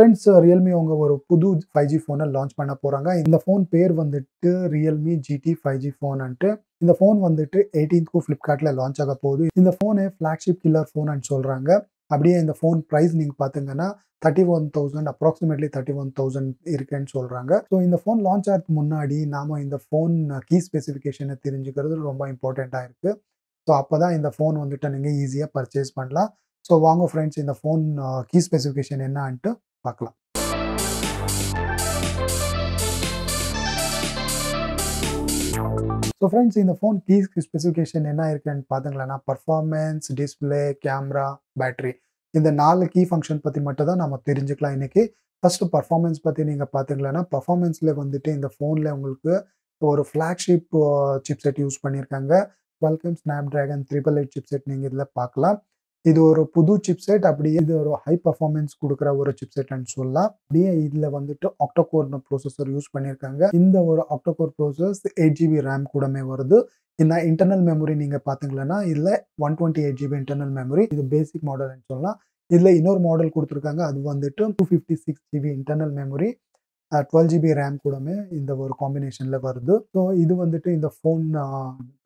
Friends Realme அவங்க ஒரு புது ஃபைவ் ஜி ஃபோனை லான்ச் பண்ண போகிறாங்க இந்த ஃபோன் பேர் வந்துட்டு ரியல்மி ஜிடி ஃபைவ் ஜி ஃபோன்ட்டு இந்த ஃபோன் வந்துட்டு எயிட்டீன்த்க்கு ஃப்ளிப்கார்ட்டில் லான்ச் ஆக போகுது. இந்த ஃபோனு ஃப்ளாக்ஷிப் கில்லர் ஃபோன் சொல்கிறாங்க அப்படியே இந்த ஃபோன் ப்ரைஸ் நீங்கள் பார்த்தீங்கன்னா thirty one thousand approximately thirty one thousand இருக்குன்னு சொல்கிறாங்க ஸோ இந்த ஃபோன் லான்ச் ஆகிறதுக்கு முன்னாடி நாம் இந்த ஃபோன் கீ ஸ்பெசிஃபிகேஷனை தெரிஞ்சுக்கிறது ரொம்ப இம்பார்ட்டண்ட்டாக இருக்குது ஸோ அப்போ தான் இந்த ஃபோன் வந்துட்டு நீங்கள் ஈஸியாக பர்ச்சேஸ் பண்ணலாம். ஸோ வாங்க ஃப்ரெண்ட்ஸ் இந்த ஃபோன் கீ ஸ்பெசிஃபிகேஷன் என்னான்ட்டு பார்க்கலாம். ஸோ ஃப்ரெண்ட்ஸ் இந்த ஃபோன் கீ ஸ்பெசிஃபிகேஷன் என்ன இருக்குன்னு பார்த்துங்களேன்னா பர்ஃபார்மன்ஸ் டிஸ்பிளே கேமரா பேட்டரி இந்த நாலு கீ ஃபங்க்ஷன் பற்றி மட்டும் தான் நம்ம தெரிஞ்சுக்கலாம் இன்றைக்கி ஃபஸ்ட்டு பர்ஃபார்மன்ஸ் பற்றி நீங்கள் பார்த்துங்களேன்னா பர்ஃபார்மன்ஸில் வந்துட்டு இந்த ஃபோனில் உங்களுக்கு ஒரு ஃப்ளாக்ஷிப் சிப்செட் யூஸ் பண்ணியிருக்காங்க Qualcomm Snapdragon triple eight chipset நீங்கள் இதில் பார்க்கலாம். இது ஒரு புது சிப்செட் அப்படியே இது ஒரு ஹை பர்ஃபார்மன்ஸ் கொடுக்குற ஒரு சிப்செட்னு சொல்லலாம். அப்படியே இதில் வந்துட்டு ஆக்டோகோர் ப்ரோசஸர் யூஸ் பண்ணியிருக்காங்க. இந்த ஒரு octa core process eight GB RAM கூடமே வருது. இந்த இன்டர்னல் மெமரி நீங்கள் பார்த்தீங்கன்னா இதில் one twenty eight GB internal memory இது பேசிக் மாடல்னு சொல்லலாம். இதில் இன்னொரு மாடல் கொடுத்துருக்காங்க. அது வந்துட்டு two fifty six GB internal memory twelve GB RAM கூடமே இந்த ஒரு காம்பினேஷனில் வருது. ஸோ இது வந்துட்டு இந்த ஃபோன்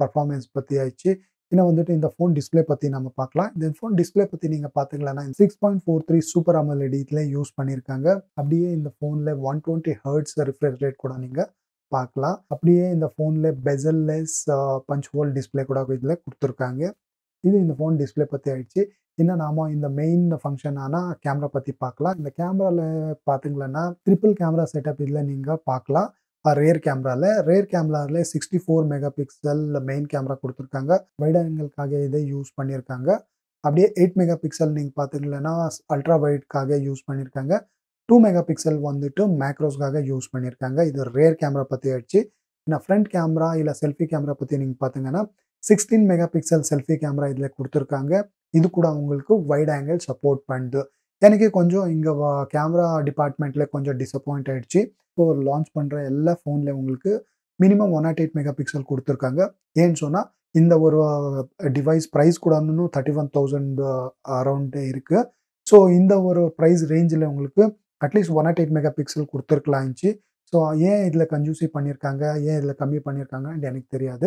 பர்ஃபார்மன்ஸ் பற்றி ஆயிடுச்சு இன்னும் வந்துட்டு இந்த ஃபோன் டிஸ்பிளே பற்றி நம்ம பார்க்கலாம். இந்த ஃபோன் டிஸ்பிளே பற்றி நீங்கள் பார்த்துக்கலாம்னா six point four three super AMOLED இதில் யூஸ் பண்ணியிருக்காங்க அப்படியே இந்த ஃபோனில் one twenty hertz refresh rate கூட நீங்கள் பார்க்கலாம். அப்படியே இந்த ஃபோனில் பெசல்லெஸ் பஞ்ச் ஹோல் டிஸ்பிளே கூட இதில் கொடுத்துருக்காங்க. இது இந்த ஃபோன் டிஸ்பிளே பற்றி ஆயிடுச்சு. இன்னும் நாம இந்த மெயின் ஃபங்க்ஷன் ஆனால் கேமரா பற்றி பார்க்கலாம். இந்த கேமராவில் பார்த்தீங்களன்னா ட்ரிபிள் கேமரா செட்டப் இதில் நீங்கள் பார்க்கலாம். ரேர் கேமராவில் ரேர் கேமராவில் sixty four megapixel main camera கொடுத்துருக்காங்க. வைட் ஆங்கிள்காக இதை யூஸ் பண்ணியிருக்காங்க. அப்படியே எயிட் மெகா பிக்சல் நீங்கள் பார்த்தீங்கன்னா அல்ட்ரா வைட்காக யூஸ் பண்ணியிருக்காங்க. டூ மெகா பிக்சல் வந்துட்டு மேக்ரோஸ்க்காக யூஸ் பண்ணியிருக்காங்க. இது ரேர் கேமரா பற்றி ஆயிடுச்சு. ஏன்னா ஃப்ரண்ட் கேமரா இல்லை செல்ஃபி கேமரா பற்றி நீங்கள் பார்த்தீங்கன்னா sixteen megapixel selfie camera இதில் கொடுத்துருக்காங்க. இது கூட உங்களுக்கு வைட் ஆங்கிள் சப்போர்ட் பண்ணுது. எனக்கு கொஞ்சம் இங்கே கேமரா டிபார்ட்மெண்ட்டில் கொஞ்சம் டிசப்பாயிண்ட் ஆகிடுச்சு இப்போ லான்ச் பண்ணுற எல்லா ஃபோனில் உங்களுக்கு minimum one nought eight megapixel கொடுத்துருக்காங்க. ஏன்னு சொன்னால் இந்த ஒரு டிவைஸ் ப்ரைஸ் கூட இன்னும் தேர்ட்டி ஒன் தௌசண்ட் அரௌண்டு இருக்குது ஸோ இந்த ஒரு ப்ரைஸ் ரேஞ்சில் உங்களுக்கு at least one nought eight megapixel கொடுத்துருக்கலாம் இருந்துச்சு ஸோ ஏன் இதில் கன்ஜூசி பண்ணியிருக்காங்க ஏன் இதில் கம்மி பண்ணியிருக்காங்கன்னு எனக்கு தெரியாது.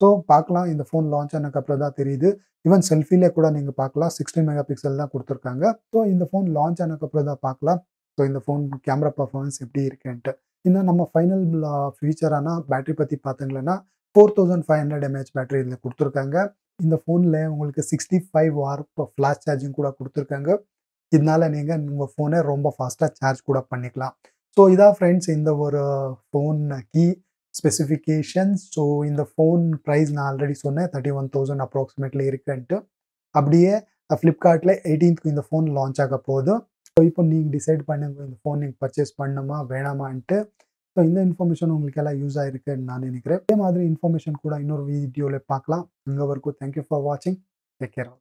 ஸோ பார்க்கலாம். இந்த ஃபோன் லான்ச் ஆனதுக்கப்புறம் தான் தெரியுது. ஈவன் செல்ஃபிலே கூட நீங்கள் பார்க்கலாம். சிக்ஸ்டீன் மெகா பிக்சல் தான் கொடுத்துருக்காங்க. ஸோ இந்த ஃபோன் லான்ச் ஆனதுக்கப்புறம் தான் பார்க்கலாம். ஸோ இந்த ஃபோன் கேமரா பர்ஃபார்மன்ஸ் எப்படி இருக்குன்ட்டு. இன்னும் நம்ம ஃபைனல் ஃபீச்சரான பேட்டரி பற்றி பார்த்தீங்கன்னா four thousand five hundred mAh battery இதில் கொடுத்துருக்காங்க. இந்த ஃபோனில் உங்களுக்கு sixty five watt flash charging கூட கொடுத்துருக்காங்க. இதனால நீங்கள் உங்கள் ஃபோனை ரொம்ப ஃபாஸ்ட்டாக சார்ஜ் கூட பண்ணிக்கலாம். ஸோ இதான் ஃப்ரெண்ட்ஸ் இந்த ஒரு ஃபோன் கீ ஸ்பெசிஃபிகேஷன்ஸ் ஸோ இந்த ஃபோன் ப்ரைஸ் நான் ஆல்ரெடி சொன்னேன் தேர்ட்டி ஒன் தௌசண்ட் அப்ராக்சிமேட்லி இருக்குன்ட்டு. அப்படியே ஃப்ளிப்கார்ட்டில் எயிட்டீன்த்க்கு இந்த ஃபோன் லான்ச் ஆக போகுது. ஸோ இப்போ நீங்கள் டிசைட் பண்ணுங்க இந்த ஃபோன் நீங்கள் பர்ச்சேஸ் பண்ணுமா வேணாமான்ட்டு. ஸோ இந்த இன்ஃபர்மேஷன் உங்களுக்கு எல்லாம் யூஸ் ஆகிருக்குன்னு நான் நினைக்கிறேன். இதே மாதிரி இன்ஃபர்மேஷன் கூட இன்னொரு வீடியோவில் பார்க்கலாம். இங்கே வரைக்கும் தேங்க்யூ ஃபார் வாட்சிங் டேக் கேர்